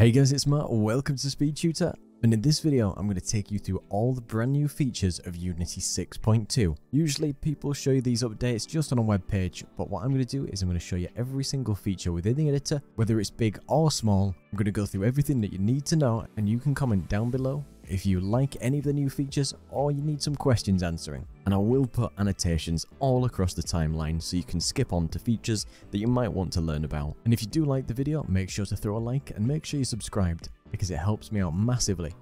Hey guys, it's Matt, welcome to Speed Tutor, and in this video I'm going to take you through all the brand new features of Unity 6.2. Usually people show you these updates just on a web page, but what I'm going to do is I'm going to show you every single feature within the editor, whether it's big or small. I'm going to go through everything that you need to know, and you can comment down below if you like any of the new features or you need some questions answering. And I will put annotations all across the timeline so you can skip on to features that you might want to learn about. And if you do like the video, make sure to throw a like and make sure you're subscribed because it helps me out massively.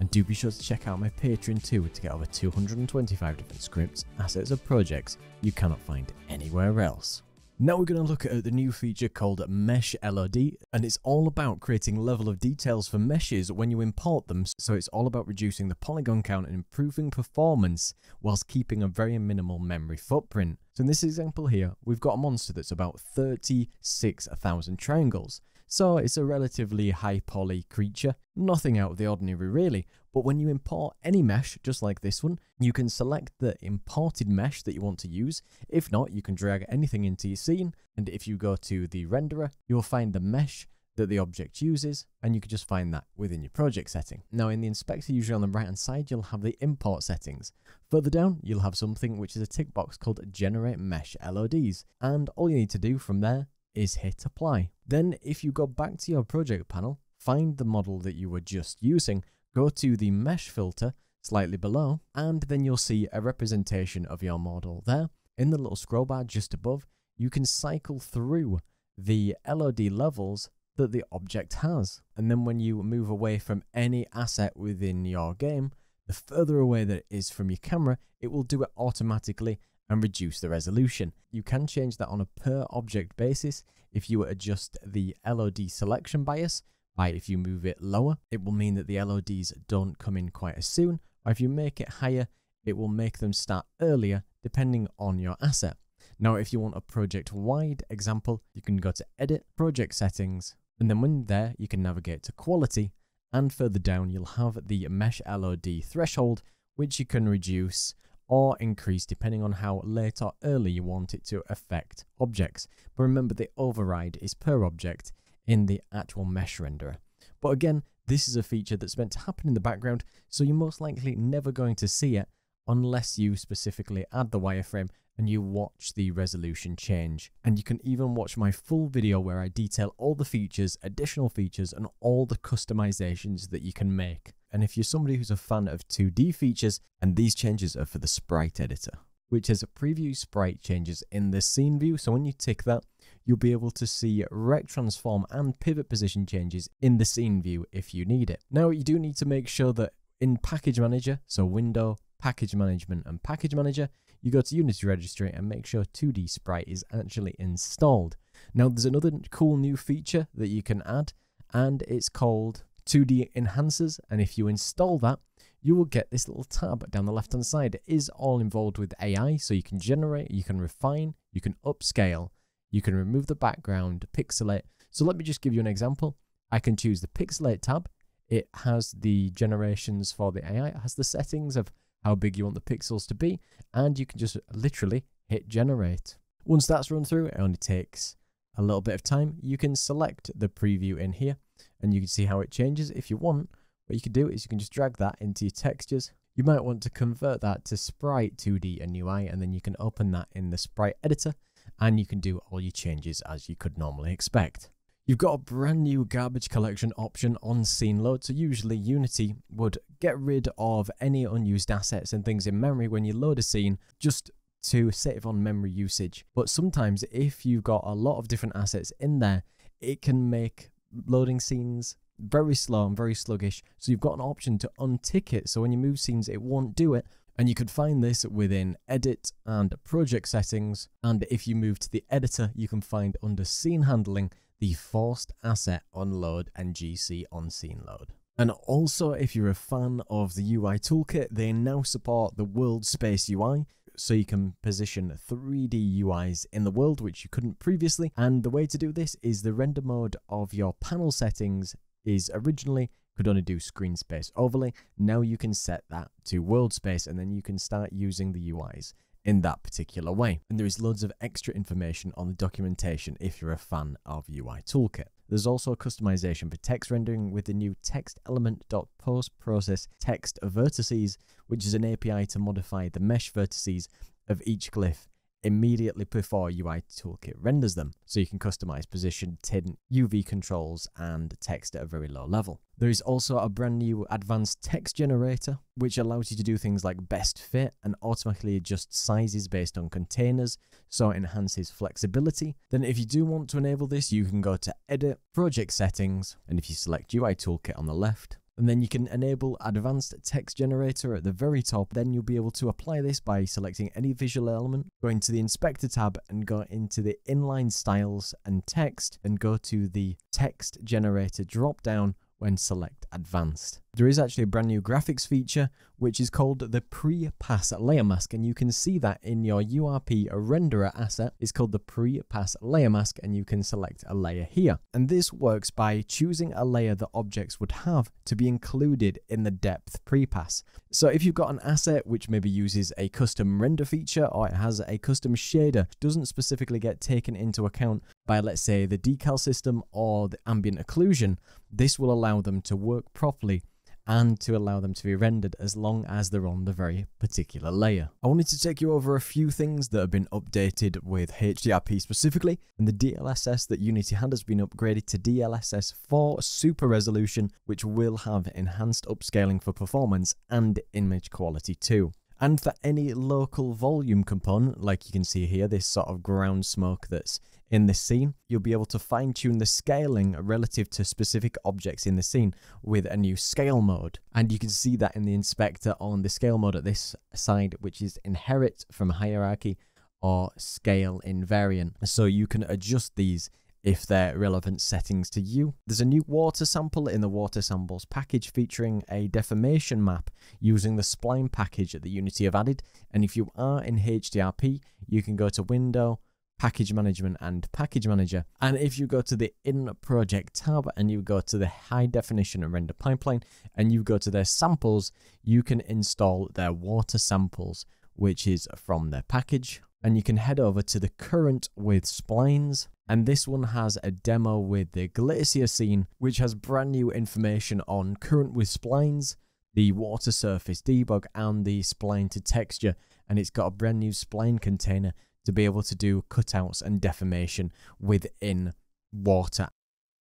And do be sure to check out my Patreon too to get over 225 different scripts, assets and projects you cannot find anywhere else. Now we're going to look at the new feature called Mesh LOD, and it's all about creating level of details for meshes when you import them, so it's all about reducing the polygon count and improving performance whilst keeping a very minimal memory footprint. So in this example here, we've got a monster that's about 36,000 triangles, so it's a relatively high poly creature, nothing out of the ordinary really, but when you import any mesh, just like this one, you can select the imported mesh that you want to use. If not, you can drag anything into your scene, and if you go to the renderer, you'll find the mesh that the object uses, and you can just find that within your project setting. Now in the inspector, usually on the right hand side, you'll have the import settings. Further down, you'll have something which is a tick box called generate mesh LODs, and all you need to do from there is hit apply. Then if you go back to your project panel, find the model that you were just using, go to the mesh filter slightly below, and then you'll see a representation of your model there. In the little scroll bar just above, you can cycle through the LOD levels that the object has. And then when you move away from any asset within your game, the further away that it is from your camera, it will do it automatically and reduce the resolution. You can change that on a per object basis if you adjust the LOD selection bias by if you move it lower, it will mean that the LODs don't come in quite as soon, or if you make it higher, it will make them start earlier depending on your asset. Now, if you want a project-wide example, you can go to Edit, Project Settings, and then when there, you can navigate to Quality, and further down, you'll have the Mesh LOD threshold, which you can reduce or increase depending on how late or early you want it to affect objects. But remember the override is per object in the actual mesh renderer. But again, this is a feature that's meant to happen in the background, so you're most likely never going to see it unless you specifically add the wireframe and you watch the resolution change. And you can even watch my full video where I detail all the features, additional features, and all the customizations that you can make. And if you're somebody who's a fan of 2D features, and these changes are for the sprite editor, which has a preview sprite changes in the scene view. So when you tick that, you'll be able to see rect transform and pivot position changes in the scene view if you need it. Now you do need to make sure that in package manager, so window, package management and package manager, you go to Unity registry and make sure 2D Sprite is actually installed. Now there's another cool new feature that you can add and it's called 2D Enhancers and if you install that you will get this little tab down the left hand side. It is all involved with AI so you can generate, you can refine, you can upscale, you can remove the background, pixelate. So let me just give you an example. I can choose the pixelate tab. It has the generations for the AI. It has the settings of how big you want the pixels to be, and you can just literally hit generate. Once that's run through, it only takes a little bit of time. You can select the preview in here, and you can see how it changes if you want. What you can do is you can just drag that into your textures. You might want to convert that to Sprite 2D and UI, and then you can open that in the Sprite editor, and you can do all your changes as you could normally expect. You've got a brand new garbage collection option on scene load, so usually Unity would get rid of any unused assets and things in memory when you load a scene just to save on memory usage. But sometimes if you've got a lot of different assets in there, it can make loading scenes very slow and very sluggish. So you've got an option to untick it, so when you move scenes, it won't do it. And you could find this within Edit and Project Settings. And if you move to the editor, you can find under Scene Handling the forced asset unload and GC on scene load. And also, if you're a fan of the UI toolkit, they now support the world space UI, so you can position 3D UIs in the world, which you couldn't previously. And the way to do this is the render mode of your panel settings is originally could only do screen space overlay. Now you can set that to world space and then you can start using the UIs in that particular way. And there is loads of extra information on the documentation if you're a fan of UI Toolkit. There's also customization for text rendering with the new text element.postprocess text vertices, which is an API to modify the mesh vertices of each glyph immediately before UI Toolkit renders them, so you can customize position, tint, UV controls, and text at a very low level. There is also a brand new advanced text generator, which allows you to do things like best fit and automatically adjust sizes based on containers, so it enhances flexibility. Then if you do want to enable this, you can go to Edit, Project Settings, and if you select UI Toolkit on the left, and then you can enable advanced text generator at the very top. Then you'll be able to apply this by selecting any visual element, going to the inspector tab and go into the inline styles and text and go to the text generator drop down when select advanced. There is actually a brand new graphics feature which is called the pre-pass layer mask and you can see that in your URP renderer asset. It's called the pre-pass layer mask and you can select a layer here. And this works by choosing a layer that objects would have to be included in the depth pre-pass. So if you've got an asset which maybe uses a custom render feature or it has a custom shader, doesn't specifically get taken into account by let's say the decal system or the ambient occlusion, this will allow them to work properly and to allow them to be rendered as long as they're on the very particular layer. I wanted to take you over a few things that have been updated with HDRP specifically, and the DLSS that Unity had has been upgraded to DLSS 4 Super Resolution, which will have enhanced upscaling for performance and image quality too. And for any local volume component, like you can see here, this sort of ground smoke that's in this scene, you'll be able to fine tune the scaling relative to specific objects in the scene with a new scale mode. And you can see that in the inspector on the scale mode at this side, which is inherit from hierarchy or scale invariant. So you can adjust these if they're relevant settings to you. There's a new water sample in the water samples package featuring a deformation map using the spline package that the Unity have added. And if you are in HDRP, you can go to Window, package management and package manager. And if you go to the in project tab and you go to the high definition and render pipeline and you go to their samples, you can install their water samples, which is from their package. And you can head over to the current with splines. And this one has a demo with the glacier scene, which has brand new information on current with splines, the water surface debug, and the spline to texture. And it's got a brand new spline container to be able to do cutouts and deformation within water.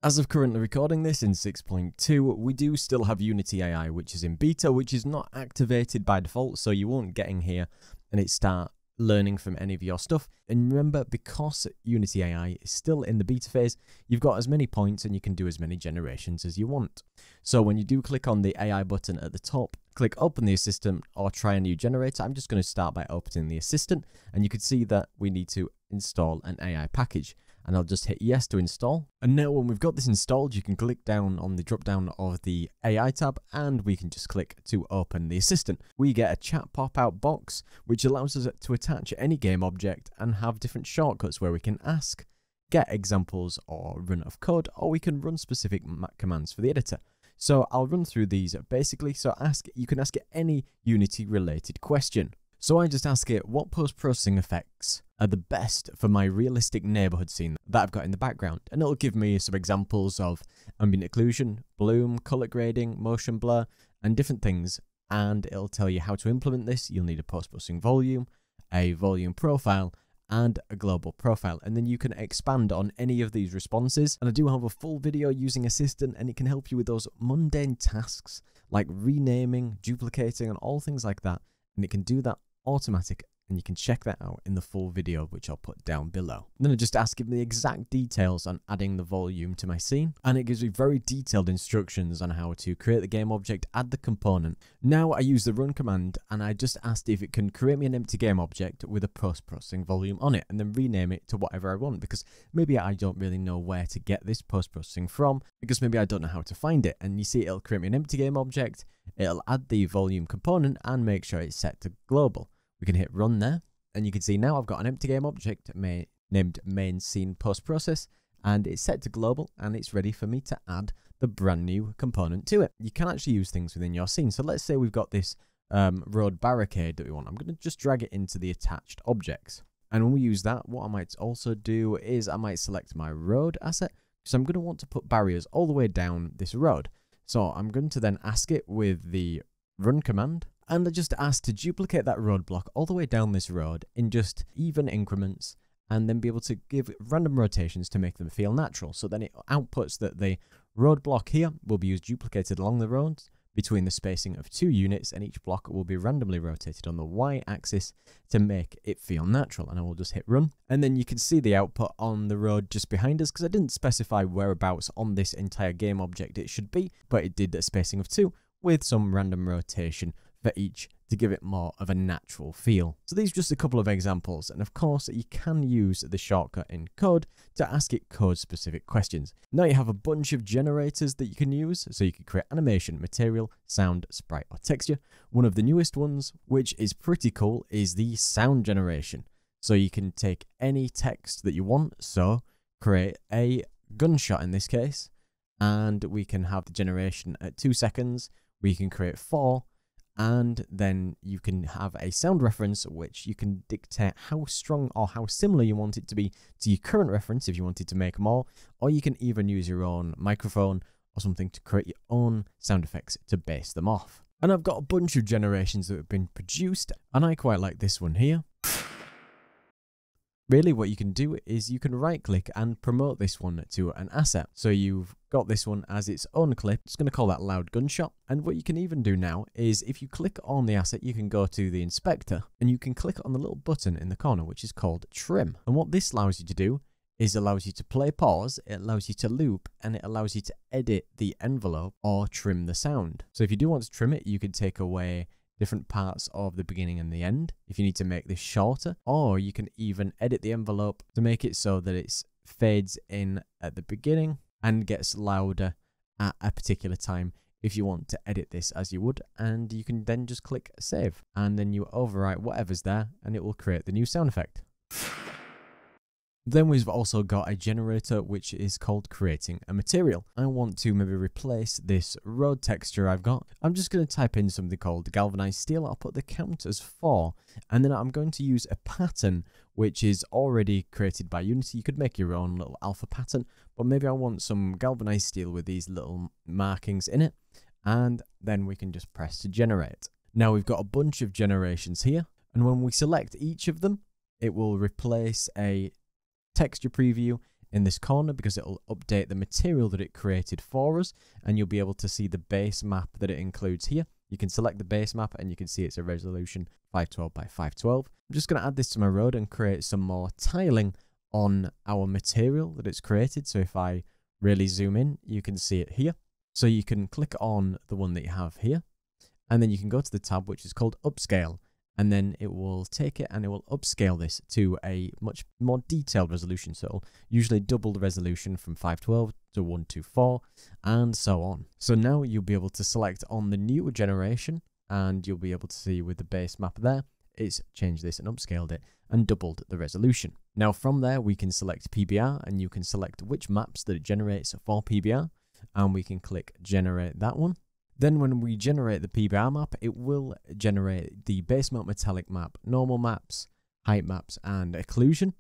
As of currently recording this in 6.2, we do still have Unity AI, which is in beta, which is not activated by default, so you won't get in here and it start learning from any of your stuff. And remember, because Unity AI is still in the beta phase, you've got as many points and you can do as many generations as you want. So when you do click on the AI button at the top, click open the assistant or try a new generator. I'm just going to start by opening the assistant and you can see that we need to install an AI package and I'll just hit yes to install. And now when we've got this installed, you can click down on the drop down of the AI tab and we can just click to open the assistant. We get a chat pop out box, which allows us to attach any game object and have different shortcuts where we can ask, get examples or run of code, or we can run specific Mac commands for the editor. So I'll run through these basically. So ask, you can ask any Unity related question. So I just ask it what post-processing effects are the best for my realistic neighborhood scene that I've got in the background. And it'll give me some examples of ambient occlusion, bloom, color grading, motion blur, and different things. And it'll tell you how to implement this. You'll need a post-processing volume, a volume profile, and a global profile and then you can expand on any of these responses and I do have a full video using assistant and it can help you with those mundane tasks like renaming duplicating and all things like that and it can do that automatic and you can check that out in the full video which I'll put down below. then I just ask him the exact details on adding the volume to my scene and it gives me very detailed instructions on how to create the game object, add the component. Now I use the run command and I just asked if it can create me an empty game object with a post-processing volume on it and then rename it to whatever I want because maybe I don't really know where to get this post-processing from because maybe I don't know how to find it and you see it'll create me an empty game object, it'll add the volume component and make sure it's set to global. We can hit run there and you can see now I've got an empty game object named main scene post process and it's set to global and it's ready for me to add the brand new component to it. You can actually use things within your scene. So let's say we've got this um, road barricade that we want. I'm going to just drag it into the attached objects. And when we use that, what I might also do is I might select my road asset, because I'm going to want to put barriers all the way down this road. So I'm going to then ask it with the run command and I just asked to duplicate that roadblock all the way down this road in just even increments and then be able to give random rotations to make them feel natural. So then it outputs that the roadblock here will be used duplicated along the roads between the spacing of two units and each block will be randomly rotated on the y-axis to make it feel natural and I will just hit run and then you can see the output on the road just behind us because I didn't specify whereabouts on this entire game object it should be but it did a spacing of two with some random rotation for each to give it more of a natural feel. So these are just a couple of examples, and of course you can use the shortcut in code to ask it code specific questions. Now you have a bunch of generators that you can use, so you can create animation, material, sound, sprite, or texture. One of the newest ones, which is pretty cool, is the sound generation. So you can take any text that you want, so create a gunshot in this case, and we can have the generation at two seconds, we can create four, and then you can have a sound reference which you can dictate how strong or how similar you want it to be to your current reference if you wanted to make more or you can even use your own microphone or something to create your own sound effects to base them off. And I've got a bunch of generations that have been produced and I quite like this one here Really what you can do is you can right click and promote this one to an asset. So you've got this one as its own clip. It's going to call that loud gunshot. And what you can even do now is if you click on the asset, you can go to the inspector and you can click on the little button in the corner, which is called trim. And what this allows you to do is allows you to play pause, it allows you to loop, and it allows you to edit the envelope or trim the sound. So if you do want to trim it, you can take away different parts of the beginning and the end if you need to make this shorter or you can even edit the envelope to make it so that it fades in at the beginning and gets louder at a particular time if you want to edit this as you would and you can then just click save and then you overwrite whatever's there and it will create the new sound effect. Then we've also got a generator which is called creating a material. I want to maybe replace this road texture I've got. I'm just going to type in something called galvanized steel. I'll put the count as 4 and then I'm going to use a pattern which is already created by Unity. You could make your own little alpha pattern but maybe I want some galvanized steel with these little markings in it and then we can just press to generate. Now we've got a bunch of generations here and when we select each of them it will replace a texture preview in this corner because it'll update the material that it created for us and you'll be able to see the base map that it includes here. You can select the base map and you can see it's a resolution 512 by 512. I'm just going to add this to my road and create some more tiling on our material that it's created. So if I really zoom in, you can see it here. So you can click on the one that you have here and then you can go to the tab which is called upscale and then it will take it and it will upscale this to a much more detailed resolution. So it'll usually double the resolution from 512 to 124 and so on. So now you'll be able to select on the newer generation and you'll be able to see with the base map there, it's changed this and upscaled it and doubled the resolution. Now from there we can select PBR and you can select which maps that it generates for PBR and we can click generate that one then when we generate the PBR map, it will generate the base map metallic map, normal maps, height maps, and occlusion.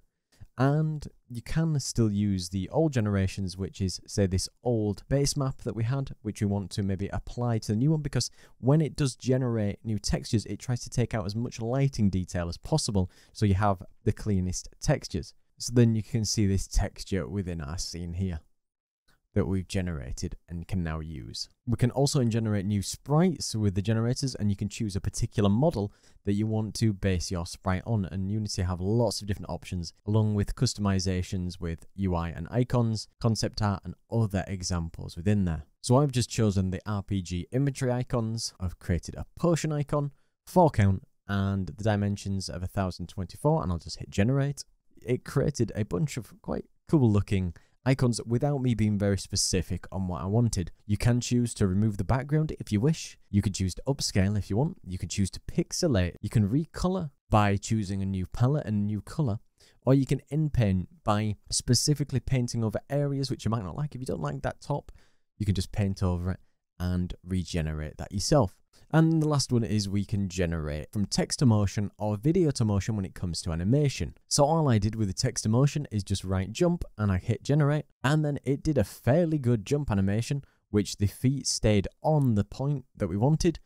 And you can still use the old generations, which is, say, this old base map that we had, which we want to maybe apply to the new one, because when it does generate new textures, it tries to take out as much lighting detail as possible, so you have the cleanest textures. So then you can see this texture within our scene here that we've generated and can now use. We can also generate new sprites with the generators and you can choose a particular model that you want to base your sprite on and Unity have lots of different options along with customizations with UI and icons, concept art and other examples within there. So I've just chosen the RPG imagery icons, I've created a potion icon, 4 count and the dimensions of 1024 and I'll just hit generate. It created a bunch of quite cool looking icons without me being very specific on what I wanted. You can choose to remove the background if you wish. You can choose to upscale if you want. You can choose to pixelate. You can recolor by choosing a new palette and new color. Or you can inpaint by specifically painting over areas which you might not like. If you don't like that top, you can just paint over it and regenerate that yourself. And the last one is we can generate from text to motion or video to motion when it comes to animation. So all I did with the text to motion is just write jump and I hit generate and then it did a fairly good jump animation which the feet stayed on the point that we wanted.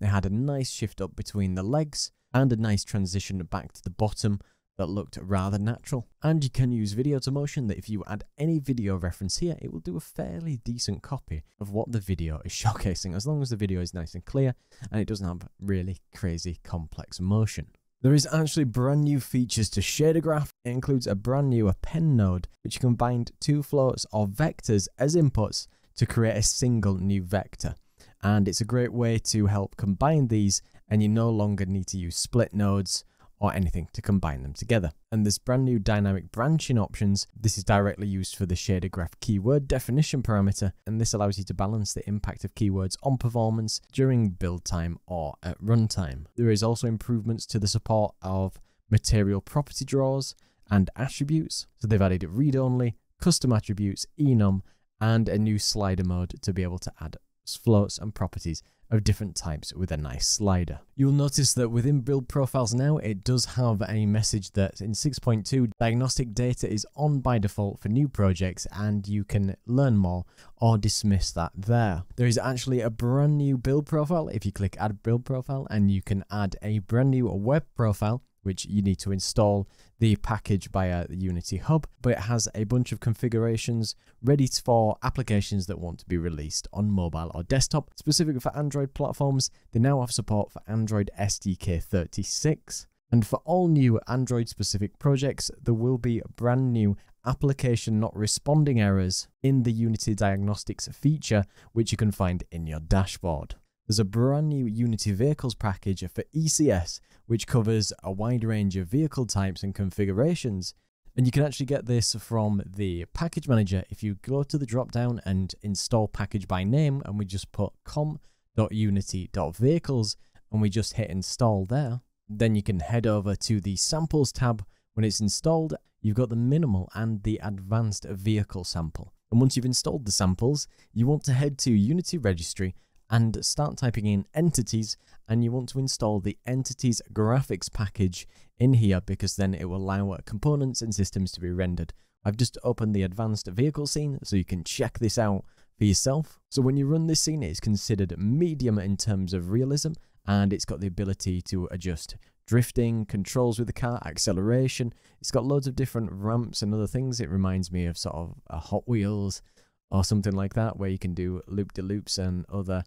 They had a nice shift up between the legs and a nice transition back to the bottom that looked rather natural. And you can use video to motion that if you add any video reference here, it will do a fairly decent copy of what the video is showcasing, as long as the video is nice and clear and it doesn't have really crazy complex motion. There is actually brand new features to Shader Graph. It includes a brand new append node, which combined two floats or vectors as inputs to create a single new vector. And it's a great way to help combine these and you no longer need to use split nodes or anything to combine them together. And this brand new dynamic branching options. This is directly used for the shader graph keyword definition parameter, and this allows you to balance the impact of keywords on performance during build time or at runtime. There is also improvements to the support of material property drawers and attributes. So they've added read-only, custom attributes, enum, and a new slider mode to be able to add floats and properties of different types with a nice slider. You'll notice that within build profiles now, it does have a message that in 6.2, diagnostic data is on by default for new projects and you can learn more or dismiss that there. There is actually a brand new build profile if you click add build profile and you can add a brand new web profile which you need to install the package via the Unity Hub, but it has a bunch of configurations ready for applications that want to be released on mobile or desktop. Specific for Android platforms, they now have support for Android SDK 36. And for all new Android specific projects, there will be brand new application not responding errors in the Unity Diagnostics feature, which you can find in your dashboard. There's a brand new Unity Vehicles package for ECS, which covers a wide range of vehicle types and configurations. And you can actually get this from the package manager if you go to the drop down and install package by name, and we just put com.unity.vehicles and we just hit install there. Then you can head over to the samples tab. When it's installed, you've got the minimal and the advanced vehicle sample. And once you've installed the samples, you want to head to Unity Registry and start typing in entities and you want to install the entities graphics package in here because then it will allow components and systems to be rendered. I've just opened the advanced vehicle scene so you can check this out for yourself. So when you run this scene it's considered medium in terms of realism and it's got the ability to adjust drifting, controls with the car, acceleration. It's got loads of different ramps and other things. It reminds me of sort of a Hot Wheels or something like that, where you can do loop de loops and other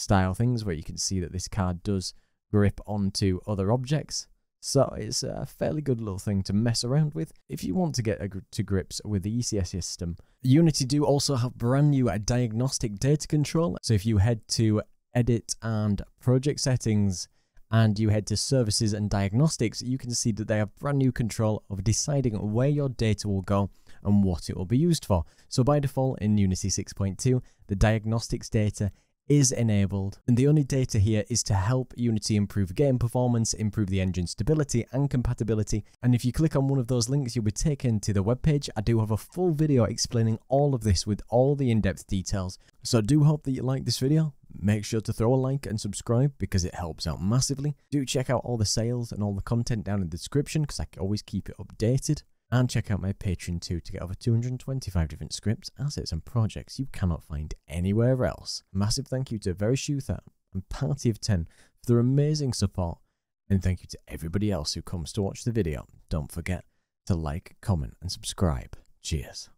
style things where you can see that this card does grip onto other objects. So it's a fairly good little thing to mess around with if you want to get to grips with the ECS system. Unity do also have brand new uh, diagnostic data control. So if you head to edit and project settings and you head to services and diagnostics, you can see that they have brand new control of deciding where your data will go and what it will be used for. So by default in Unity 6.2, the diagnostics data is enabled, and the only data here is to help Unity improve game performance, improve the engine stability and compatibility, and if you click on one of those links you'll be taken to the webpage. I do have a full video explaining all of this with all the in-depth details, so I do hope that you like this video. Make sure to throw a like and subscribe because it helps out massively. Do check out all the sales and all the content down in the description because I always keep it updated. And check out my Patreon too to get over 225 different scripts, assets, and projects you cannot find anywhere else. Massive thank you to Very Shuther and Party of 10 for their amazing support, and thank you to everybody else who comes to watch the video. Don't forget to like, comment, and subscribe. Cheers.